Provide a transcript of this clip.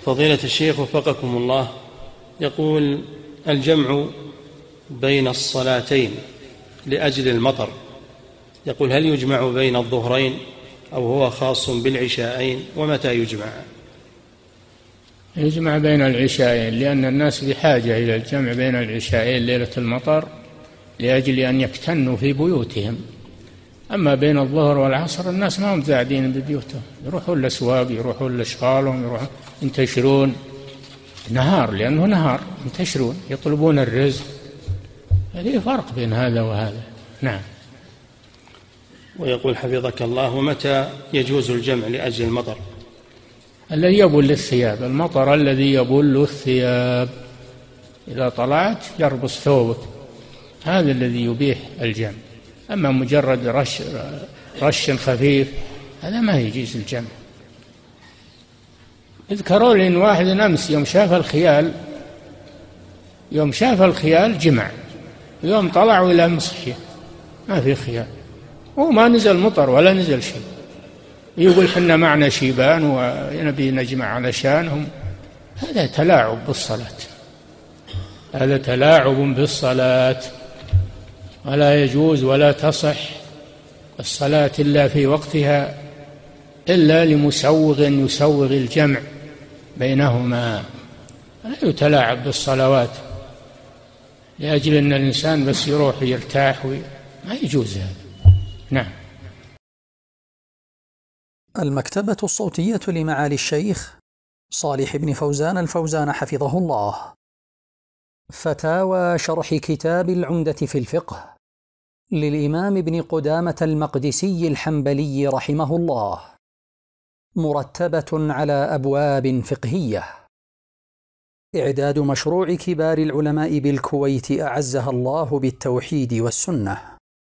فضيلة الشيخ وفقكم الله يقول الجمع بين الصلاتين لأجل المطر. يقول هل يجمع بين الظهرين أو هو خاص بالعشاءين؟ ومتى يجمع؟ يجمع بين العشاءين لأن الناس بحاجة إلى الجمع بين العشاءين ليلة المطر لأجل أن يكتنوا في بيوتهم. أما بين الظهر والعصر الناس ما هم قاعدين ببيوتهم. يروحون الأسواق يروحون لأشغالهم يروحون ينتشرون. نهار لأنه نهار. ينتشرون يطلبون الرزق. هذه فرق بين هذا وهذا. نعم. ويقول حفظك الله متى يجوز الجمع لأجل المطر؟ الذي يبل الثياب المطر الذي يبل الثياب إذا طلعت يربص ثوبك. هذا الذي يبيح الجمع. أما مجرد رش رش خفيف هذا ما يجيز الجمع اذكروا لي إن واحد أمس يوم شاف الخيال يوم شاف الخيال جمع. يوم طلعوا إلى مصحيه ما في خيال. وما نزل مطر ولا نزل شيء. يقول حنا معنا شيبان ونبي نجمع علشانهم. هذا تلاعب بالصلاة. هذا تلاعب بالصلاة. ولا يجوز ولا تصح الصلاة إلا في وقتها إلا لمسوغ يسوغ الجمع بينهما. لا يتلاعب بالصلوات لأجل أن الإنسان بس يروح يرتاح ما يجوز هذا. نعم. المكتبة الصوتية لمعالي الشيخ صالح بن فوزان الفوزان حفظه الله. فتاوى شرح كتاب العمدة في الفقه للإمام ابن قدامة المقدسي الحنبلي رحمه الله مرتبة على أبواب فقهية. إعداد مشروع كبار العلماء بالكويت أعزها الله بالتوحيد والسنة.